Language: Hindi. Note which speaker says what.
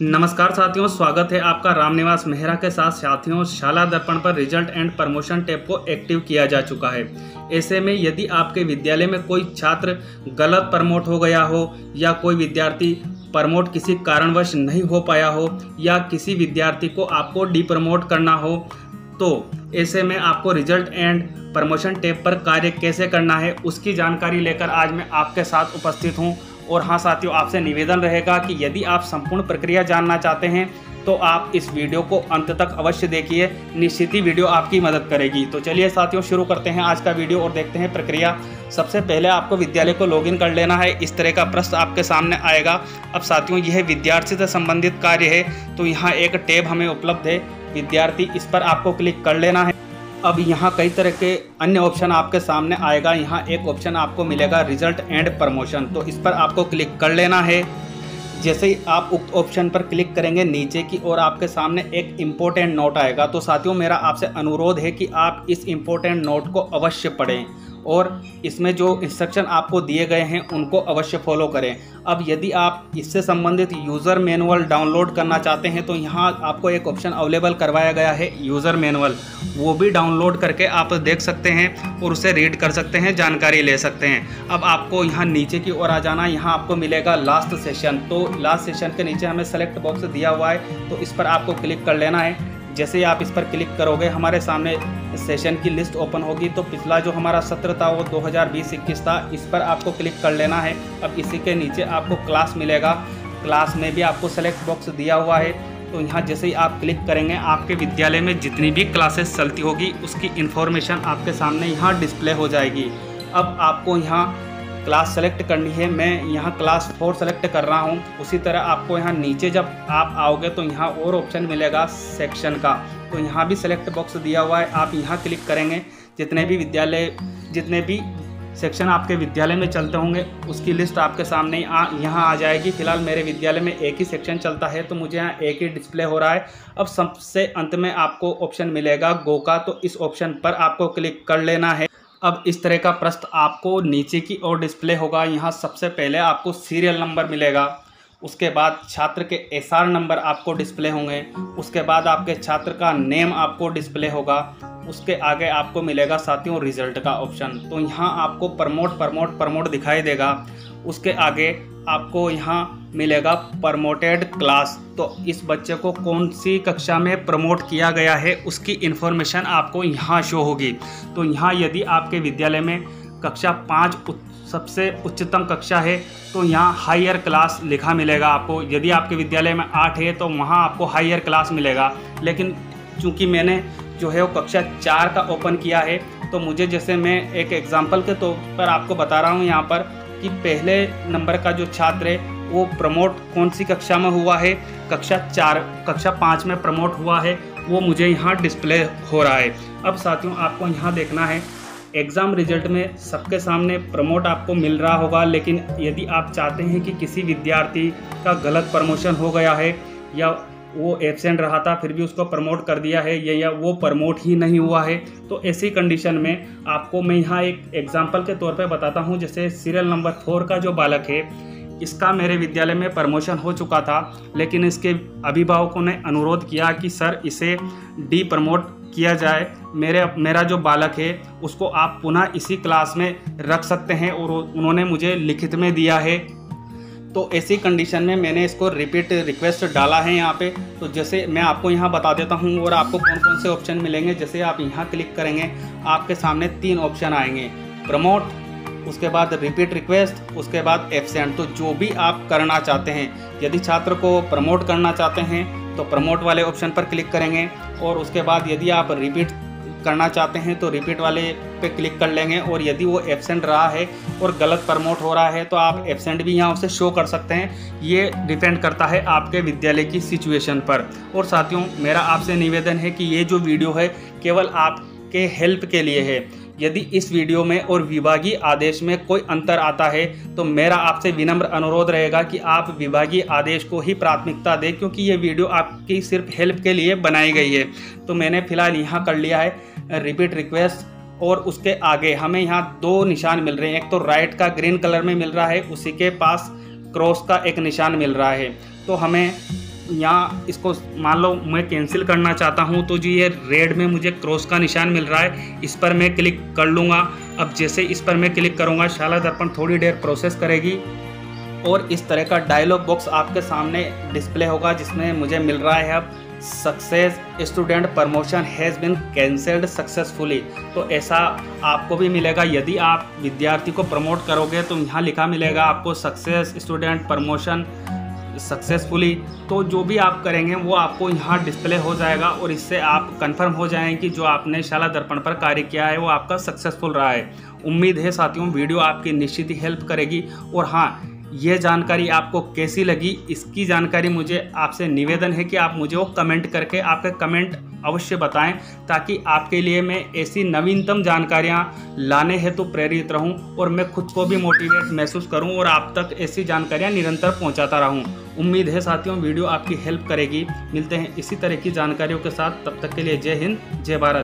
Speaker 1: नमस्कार साथियों, स्वागत है आपका रामनिवास मेहरा के साथ। साथियों, शाला दर्पण पर रिज़ल्ट एंड प्रमोशन टैब को एक्टिव किया जा चुका है। ऐसे में यदि आपके विद्यालय में कोई छात्र गलत प्रमोट हो गया हो या कोई विद्यार्थी प्रमोट किसी कारणवश नहीं हो पाया हो या किसी विद्यार्थी को आपको डी प्रमोट करना हो तो ऐसे में आपको रिज़ल्ट एंड प्रमोशन टैब पर कार्य कैसे करना है, उसकी जानकारी लेकर आज मैं आपके साथ उपस्थित हूँ। और हाँ साथियों, आपसे निवेदन रहेगा कि यदि आप संपूर्ण प्रक्रिया जानना चाहते हैं तो आप इस वीडियो को अंत तक अवश्य देखिए। निश्चित ही वीडियो आपकी मदद करेगी। तो चलिए साथियों, शुरू करते हैं आज का वीडियो और देखते हैं प्रक्रिया। सबसे पहले आपको विद्यालय को लॉगिन कर लेना है। इस तरह का प्रश्न आपके सामने आएगा। अब साथियों, यह विद्यार्थी से संबंधित कार्य है तो यहाँ एक टैब हमें उपलब्ध है। विद्यार्थी, इस पर आपको क्लिक कर लेना है। अब यहाँ कई तरह के अन्य ऑप्शन आपके सामने आएगा। यहाँ एक ऑप्शन आपको मिलेगा रिज़ल्ट एंड प्रमोशन तो इस पर आपको क्लिक कर लेना है। जैसे ही आप उक्त ऑप्शन पर क्लिक करेंगे, नीचे की ओर आपके सामने एक इम्पोर्टेंट नोट आएगा। तो साथियों, मेरा आपसे अनुरोध है कि आप इस इम्पोर्टेंट नोट को अवश्य पढ़ें। और इसमें जो इंस्ट्रक्शन आपको दिए गए हैं, उनको अवश्य फॉलो करें। अब यदि आप इससे संबंधित यूज़र मैनुअल डाउनलोड करना चाहते हैं तो यहाँ आपको एक ऑप्शन अवेलेबल करवाया गया है यूज़र मैनुअल वो भी डाउनलोड करके आप देख सकते हैं और उसे रीड कर सकते हैं, जानकारी ले सकते हैं। अब आपको यहाँ नीचे की ओर आ जाना, यहाँ आपको मिलेगा लास्ट सेशन तो लास्ट सेशन के नीचे हमें सेलेक्ट बॉक्स दिया हुआ है तो इस पर आपको क्लिक कर लेना है। जैसे ही आप इस पर क्लिक करोगे, हमारे सामने सेशन की लिस्ट ओपन होगी। तो पिछला जो हमारा सत्र था, वो 2020-21 था। इस पर आपको क्लिक कर लेना है। अब इसी के नीचे आपको क्लास मिलेगा। क्लास में भी आपको सेलेक्ट बॉक्स दिया हुआ है। तो यहाँ जैसे ही आप क्लिक करेंगे, आपके विद्यालय में जितनी भी क्लासेस चलती होगी, उसकी इन्फॉर्मेशन आपके सामने यहाँ डिस्प्ले हो जाएगी। अब आपको यहाँ क्लास सेलेक्ट करनी है, मैं यहाँ क्लास फोर सेलेक्ट कर रहा हूँ। उसी तरह आपको यहाँ नीचे जब आप आओगे तो यहाँ और ऑप्शन मिलेगा सेक्शन का। तो यहाँ भी सेलेक्ट बॉक्स दिया हुआ है, आप यहाँ क्लिक करेंगे। जितने भी विद्यालय, जितने भी सेक्शन आपके विद्यालय में चलते होंगे, उसकी लिस्ट आपके सामने आ, यहाँ आ जाएगी। फ़िलहाल मेरे विद्यालय में एक ही सेक्शन चलता है तो मुझे यहाँ एक ही डिस्प्ले हो रहा है। अब सबसे अंत में आपको ऑप्शन मिलेगा गो का तो इस ऑप्शन पर आपको क्लिक कर लेना है। अब इस तरह का प्रश्न आपको नीचे की ओर डिस्प्ले होगा। यहाँ सबसे पहले आपको सीरियल नंबर मिलेगा। उसके बाद छात्र के एसआर नंबर आपको डिस्प्ले होंगे। उसके बाद आपके छात्र का नेम आपको डिस्प्ले होगा। उसके आगे आपको मिलेगा साथियों रिज़ल्ट का ऑप्शन तो यहाँ आपको प्रमोट प्रमोट प्रमोट दिखाई देगा। उसके आगे आपको यहाँ मिलेगा प्रमोटेड क्लास। तो इस बच्चे को कौन सी कक्षा में प्रमोट किया गया है, उसकी इन्फॉर्मेशन आपको यहाँ शो होगी। तो यहाँ यदि आपके विद्यालय में कक्षा पाँच सबसे उच्चतम कक्षा है तो यहाँ हायर क्लास लिखा मिलेगा आपको। यदि आपके विद्यालय में आठ है तो वहाँ आपको हायर क्लास मिलेगा। लेकिन चूँकि मैंने जो है वो कक्षा चार का ओपन किया है तो मुझे जैसे मैं एक एग्ज़ाम्पल के तौर तो पर आपको बता रहा हूँ यहाँ पर। कि पहले नंबर का जो छात्र है, वो प्रमोट कौन सी कक्षा में हुआ है? कक्षा चार, कक्षा पाँच में प्रमोट हुआ है, वो मुझे यहाँ डिस्प्ले हो रहा है। अब साथियों, आपको यहाँ देखना है, एग्ज़ाम रिज़ल्ट में सबके सामने प्रमोट आपको मिल रहा होगा, लेकिन यदि आप चाहते हैं कि किसी विद्यार्थी का गलत प्रमोशन हो गया है, या वो एबसेंट रहा था, फिर भी उसको प्रमोट कर दिया है, या या वो प्रमोट ही नहीं हुआ है। तो ऐसी कंडीशन में आपको मैं यहाँ एक एग्जांपल के तौर पे बताता हूँ, जैसे सीरियल नंबर फोर का जो बालक है, इसका मेरे विद्यालय में प्रमोशन हो चुका था, लेकिन इसके अभिभावकों ने अनुरोध किया कि, सर, इसे डी प्रमोट किया जाए। मेरे, मेरा जो बालक है, उसको आप पुनः इसी क्लास में रख सकते हैं और उन्होंने मुझे लिखित में दिया है। तो ऐसी कंडीशन में मैंने इसको रिपीट रिक्वेस्ट डाला है यहाँ पे। तो जैसे मैं आपको यहाँ बता देता हूँ और आपको कौन कौन से ऑप्शन मिलेंगे। जैसे आप यहाँ क्लिक करेंगे, आपके सामने तीन ऑप्शन आएँगे। प्रमोट उसके बाद रिपीट रिक्वेस्ट उसके बाद एबसेंट तो जो भी आप करना चाहते हैं, यदि छात्र को प्रमोट करना चाहते हैं तो प्रमोट वाले ऑप्शन पर क्लिक करेंगे और उसके बाद यदि आप रिपीट करना चाहते हैं तो रिपीट वाले पे क्लिक कर लेंगे और यदि वो एबसेंट रहा है और गलत प्रमोट हो रहा है तो आप एबसेंट भी यहाँ उसे शो कर सकते हैं। ये डिपेंड करता है आपके विद्यालय की सिचुएशन पर। और साथियों, मेरा आपसे निवेदन है कि ये जो वीडियो है केवल आपके हेल्प के लिए है। यदि इस वीडियो में और विभागीय आदेश में कोई अंतर आता है तो मेरा आपसे विनम्र अनुरोध रहेगा कि आप विभागीय आदेश को ही प्राथमिकता दें, क्योंकि ये वीडियो आपकी सिर्फ़ हेल्प के लिए बनाई गई है। तो मैंने फ़िलहाल यहाँ कर लिया है। रिपीट रिक्वेस्ट और उसके आगे हमें यहाँ दो निशान मिल रहे हैं। एक तो राइट का ग्रीन कलर में मिल रहा है, उसी के पास क्रॉस का एक निशान मिल रहा है। तो हमें यहाँ इसको मान लो मैं कैंसिल करना चाहता हूँ तो जी ये रेड में मुझे क्रॉस का निशान मिल रहा है। इस पर मैं क्लिक कर लूँगा। अब जैसे इस पर मैं क्लिक करूँगा, शाला दर्पण थोड़ी देर प्रोसेस करेगी और इस तरह का डायलॉग बॉक्स आपके सामने डिस्प्ले होगा, जिसमें मुझे मिल रहा है अब। Success student promotion has been cancelled successfully तो ऐसा आपको भी मिलेगा, यदि आप विद्यार्थी को प्रमोट करोगे तो यहाँ लिखा मिलेगा आपको सक्सेस स्टूडेंट प्रमोशन सक्सेसफुली तो जो भी आप करेंगे, वो आपको यहाँ डिस्प्ले हो जाएगा और इससे आप कंफर्म हो जाएँगे कि जो आपने शाला दर्पण पर कार्य किया है, वो आपका सक्सेसफुल रहा है। उम्मीद है साथियों, वीडियो आपकी निश्चित ही हेल्प करेगी और हाँ ये जानकारी आपको कैसी लगी, इसकी जानकारी मुझे आपसे निवेदन है कि आप मुझे वो कमेंट करके आपके कमेंट अवश्य बताएँ, ताकि आपके लिए मैं ऐसी नवीनतम जानकारियाँ लाने हेतु तो प्रेरित रहूँ और मैं खुद को भी मोटिवेट महसूस करूँ और आप तक ऐसी जानकारियाँ निरंतर पहुंचाता रहूँ। उम्मीद है साथियों, वीडियो आपकी हेल्प करेगी। मिलते हैं इसी तरह की जानकारियों के साथ। तब तक के लिए जय हिंद, जय भारत।